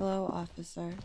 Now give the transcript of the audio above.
Hello, officer.